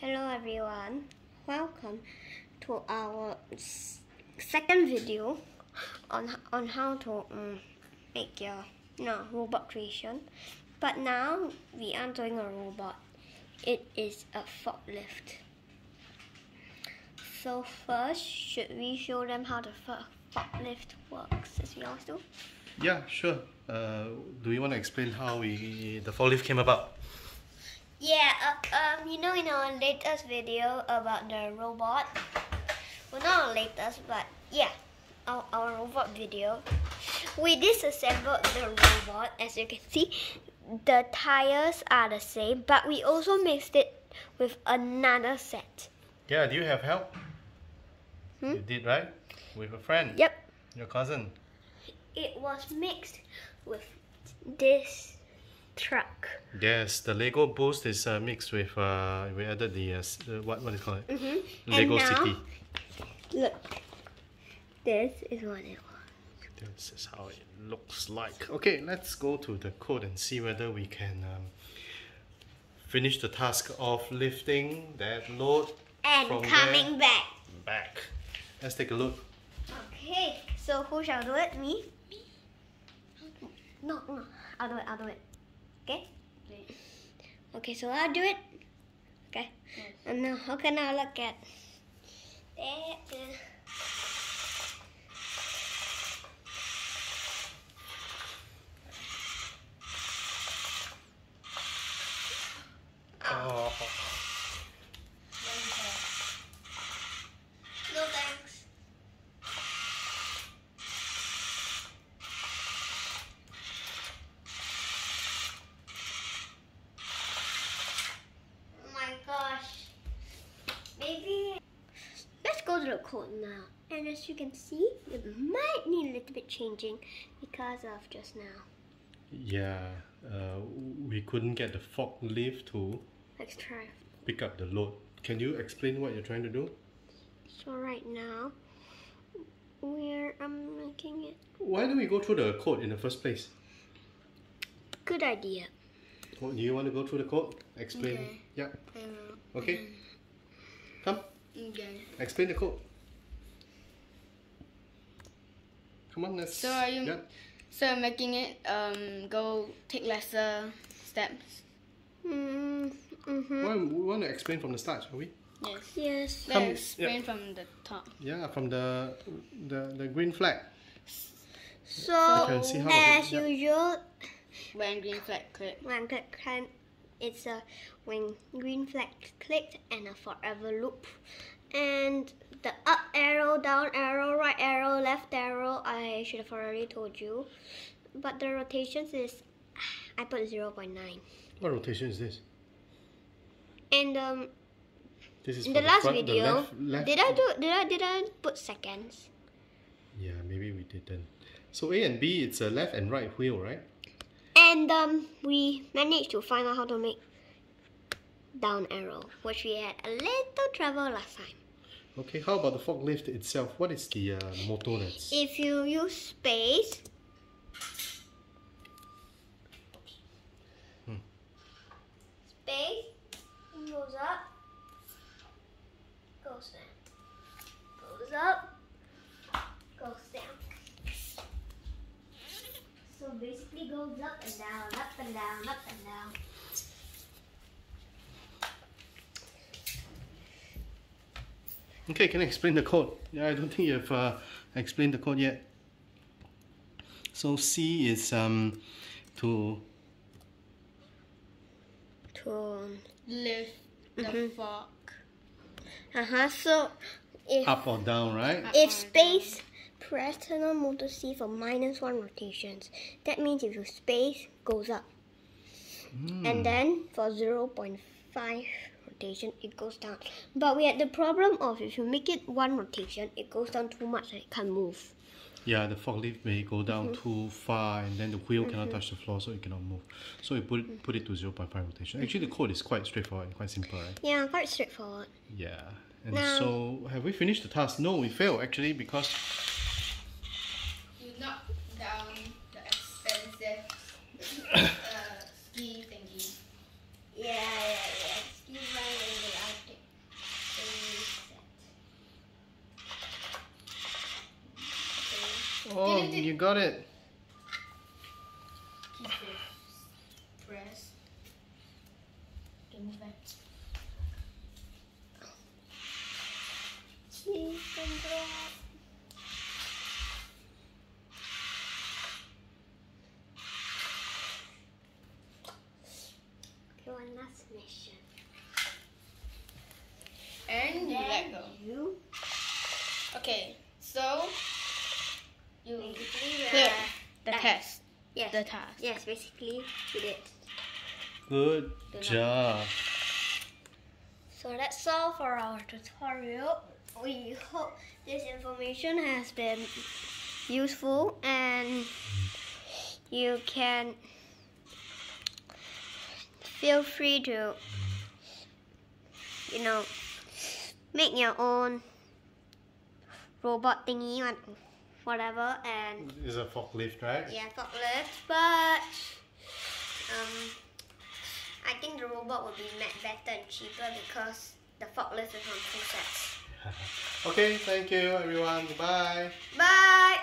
Hello everyone, welcome to our second video on on how to um, make your no robot creation. But now we aren't doing a robot; it is a forklift. So first, should we show them how the forklift works, as we always do? Yeah, sure. Uh, do you want to explain how we the forklift came about? Yeah, uh, um, you know in our latest video about the robot, well not our latest, but yeah, our, our robot video, we disassembled the robot, as you can see. The tires are the same, but we also mixed it with another set. Yeah, do you have help? Hmm? You did, right? With a friend? Yep. Your cousin? It was mixed with this truck. Yes, the Lego Boost is uh, mixed with, uh, we added the, uh, uh, what, what is it called? Mm-hmm. Lego and now, City. Look, this is what it was. This is how it looks like. Okay, let's go to the code and see whether we can um, finish the task of lifting that load And from coming back. back. Let's take a look. Okay, so who shall do it? Me? No, no, I'll do it, I'll do it. Okay? Okay, so I'll do it. Okay. And now, okay, now look at that. uh, Oh. No thanks. Oh my gosh. Maybe let's go to the code now. And as you can see, it might need a little bit changing because of just now. Yeah, uh, we couldn't get the forklift to Let's try. pick up the load. Can you explain what you're trying to do? So right now, we're um, making it. Why don't we go through the code in the first place? Good idea. Oh, do you want to go through the code? Explain. Okay. Yeah. Okay. Come. Okay. Explain the code. Come on, let's. So are you- Yeah. So making it um go take lesser steps. Mm, mm-hmm. Well, we want to explain from the start, shall we? Yes. Yes. Come- Let's explain from the top. Yeah, from the the, the green flag. So, can see how as it- yeah. usual, When green flag click. when click can, it's a when green flag clicked and a forever loop, and the up arrow, down arrow, right arrow, left arrow. I should have already told you, but the rotations is I put zero point nine, What rotation is this? and um This is the last front, video, The left, left. did I do did I did I put seconds? Yeah, maybe we didn't. So A and B, it's a left and right wheel, right? And um, we managed to find out how to make down arrow, which we had a little trouble last time. Okay, how about the forklift itself? What is the uh, motor that's... If you use space, Hmm. space goes up, goes down, goes up, So basically goes up and down, up and down, up and down. Okay, can I explain the code? Yeah, I don't think you've uh, explained the code yet. So C is um, to... To Lift the Mhm. fork. uh huh. So if Up or down, right? If space, press turn on motor C for minus one rotations. That means if your space, goes up. Hmm. And then for 0.5 rotation, it goes down. But we had the problem of if you make it one rotation, it goes down too much and it can't move. Yeah, the forklift may go down Mm-hmm. too far and then the wheel cannot touch the floor so it cannot move. So we put it, put it to 0.5 rotation. Actually, the code is quite straightforward and quite simple, right? Yeah, quite straightforward. Yeah. And Now- so, have we finished the task? No, we failed actually because knock down the expensive uh, ski thingy. Yeah, yeah, yeah. Ski ride in the Arctic. Okay. Oh, did, did, you got it. Keep one mission. And you let go. You Okay, so you basically clear uh, the Done. test, yes, the task. yes, basically we did. Good Good job. So that's all for our tutorial. We hope this information has been useful and you can feel free to you know make your own robot thingy one whatever and It's a forklift, right? yeah forklift but um I think the robot will be made better and cheaper because the forklift is on two sets. Okay, thank you everyone. Goodbye. Bye!